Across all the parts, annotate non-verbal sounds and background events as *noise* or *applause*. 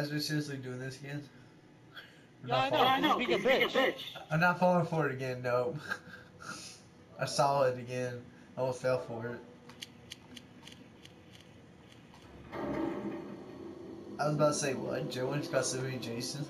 Is Yasmin seriously doing this again? I'm Yeah, not I know. falling- He's being a bitch. I'm not falling for it again, nope. *laughs* I saw it again. I almost fell for it. I was about to say what? Joe Win's about to be Jason?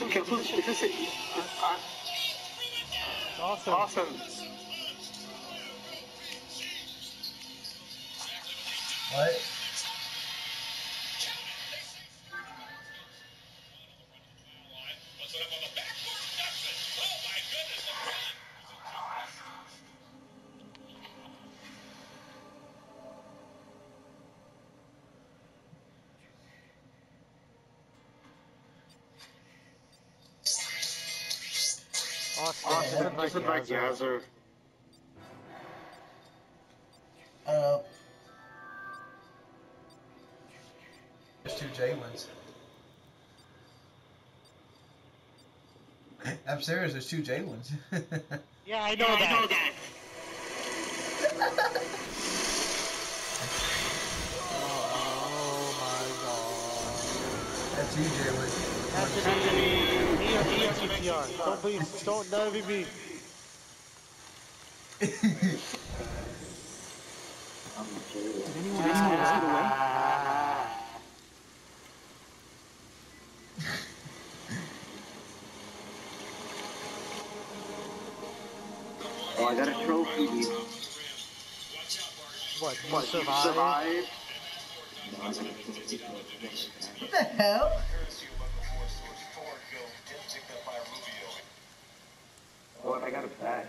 Okay, who's this? Is awesome. Awesome. Awesome. This is like Yazzer. Uh, there's two J ones. *laughs* I'm serious, there's two J ones. *laughs* Yeah, I know that. Oh *laughs* That's two J ones. my god. Has to be me or me or TTR. Don't be, don't, none of it. Oh, I got a trophy. What, What, you survive? What the hell? What? I got a badge.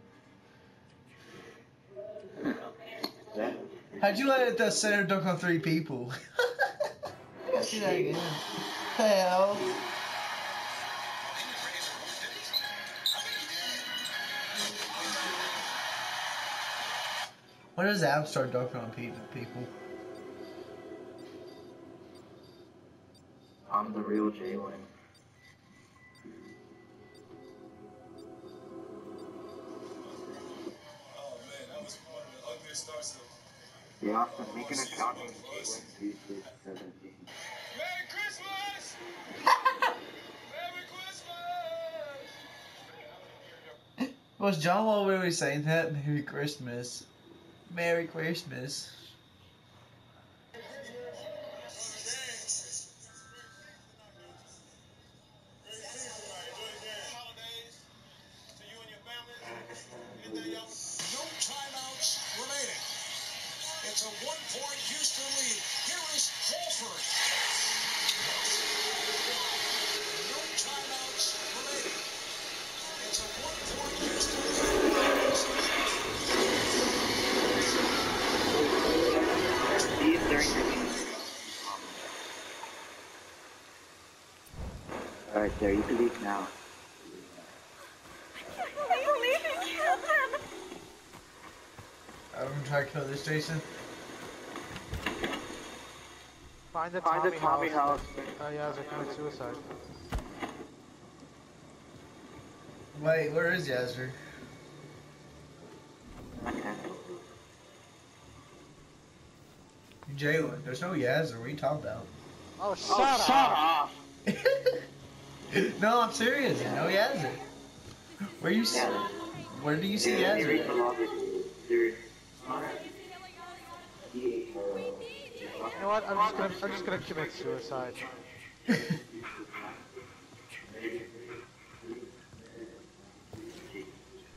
How'd you let the center dunk on three people? Let's see that again. Hell. When does Adam start dunking on pe- people? I'm the real Jalen. Yeah, Austin, making a shot on Jalen usually 17. Merry Christmas! Merry Christmas! Was John Wall really saying that? Merry Christmas. Merry Christmas. There, you can leave now. I can't believe you killed him. gonna try to kill this Jason. Find the Find Tommy, the Tommy house. house. Oh yeah, they're commit suicide. Wait, where is Yazzer? Okay. Jalen. There's no Yazzer. What are you talking about? Oh, shut oh, up! *laughs* *laughs* no, I'm serious. No Yazzer. Where you see? Yeah. Where do you see Yeah, you read Yazzer? the lobby. You know what? I'm just gonna, I'm just gonna commit suicide. *laughs*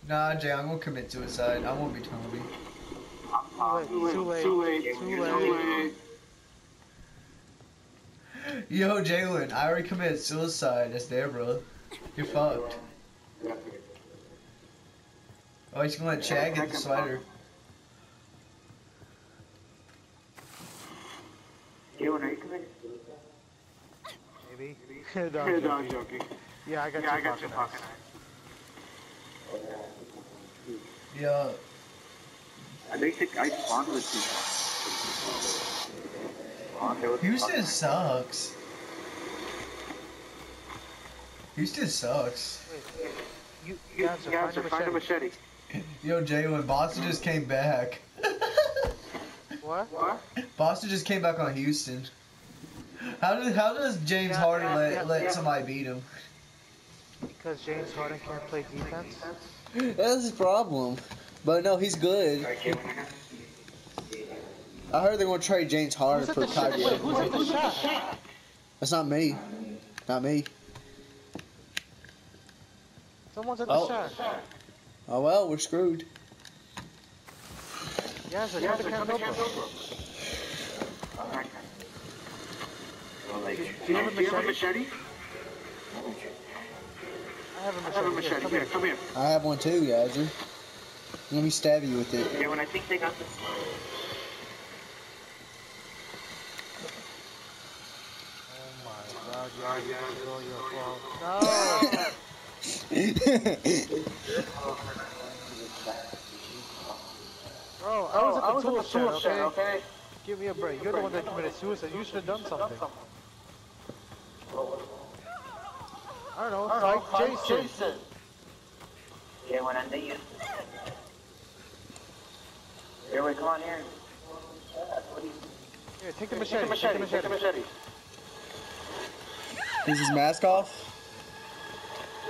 nah, Jay, I'm gonna commit suicide. I won't be Tommy. Too late, too late, too late. *laughs* Yo, Jalen, I already committed suicide. That's there, bro. You're fucked. Oh, he's gonna let Chad get the sweater. Jalen, are you coming? Maybe. *laughs* *laughs* no, I'm joking. joking. Yeah, I got Yeah, I got you pocket talking. knives. Yo, I basically, I spawned with two. Spawned there Houston sucks. Houston sucks. Wait, you, You, Ganser, yeah, find a find a machete. machete. Yo, Jalen, Boston just came back. *laughs* What? What? Boston just came back on Houston. How does how does James Yeah, Harden yeah, let yeah, let yeah. somebody beat him? Because James Harden can't play defense? That's his problem. But no, he's good. Alright, Jalen, I heard they're gonna trade James Harden for at the shot? Kyrie. Wait, who's at the shot? That's not me. Not me. Someone's at the Oh. shot. Oh well, we're screwed. Yeah, so Yeah, come to so Camp come to Camp Notebook. Alright. Do you have a do you have a machete? machete? I have a I have a machete. Here, come Here, here. come here. I have one too, Yazzer. Let me stab you with it. Jalen, I think they got this. Oh my god, you are you control your fault. No! Bro, I was at the tool shed, okay? Give me a break. You're the one that committed suicide. You should have done something. I don't know. Fight Jason. Jalen, I think you. Here, wait, come on here. Here, take the machete, Take machete. the machete. Take Take the the machete. Machete. Is his mask off?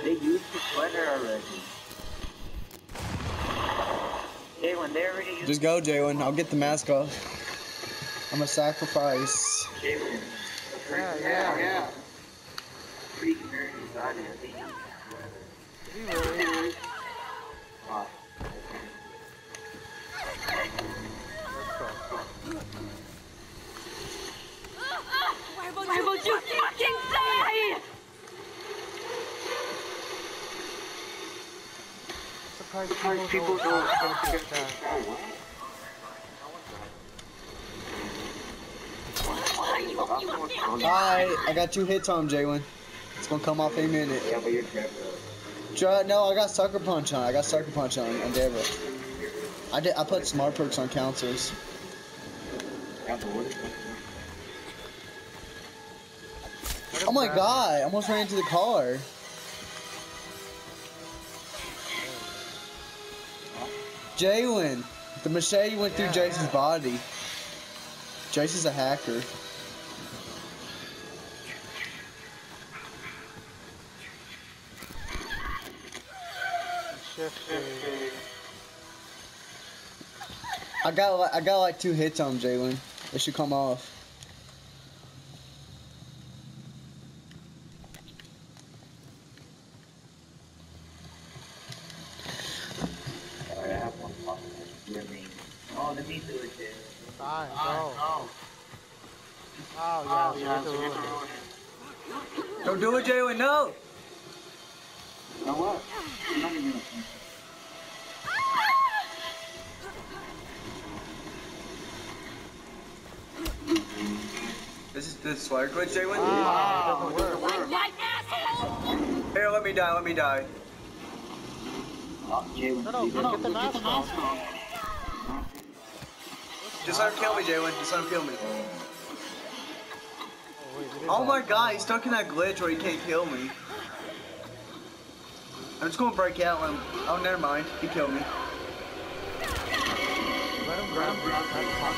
They used the sweater already. Jalen, they already used Just go, Jalen. I'll get the mask off. I'm a sacrifice. Jalen. Yeah, yeah. yeah. Freaking nerds out here. We really. Oh, Let's go. Surprised people don't to the chat. Alright, I got two hits on him, Jalen. It's gonna come off any minute. Yeah, but you're. Try, no, I got sucker punch on. I got sucker punch on on. I did. I put smart perks on what? Oh my god! I almost ran into the car. Jalen, the machete went through Jason's yeah. body. Jason's a hacker. I got I got like two hits on Jalen. It should come off. Alright, I have one pop. Yeah, me. Oh, let me do it then. Fine, go. Oh, yeah, yeah, so get the ruin. Don't do it, Jalen. No. You know what? I'm not even gonna This is the swire glitch, Jalen. Ah, it doesn't work. Here, let me die. Let me die. Oh, Jalen, No, no, leave it. get the mask on. Just let him kill me, Jalen. Just let him kill me. Oh, wait, it is Oh my god, he's stuck in that glitch where he can't kill me. I'm just gonna break out and oh never mind, he killed me. Let him grab grab grab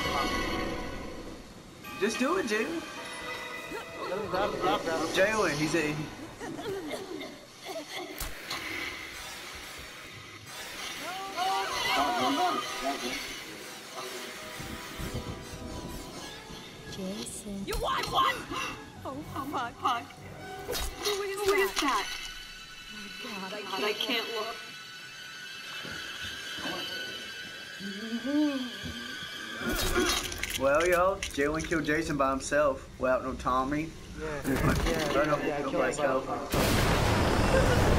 Just do it, Jalen. Jalen, he's a Jason. You want one? Oh, fuck. fuck. Who is Who that? Oh, that? God, I can't, I can't look. Well yo, Jalen killed Jason by himself without no Tommy. Yeah, *laughs* yeah, Right yeah, up yeah, I the killed him by myself. myself.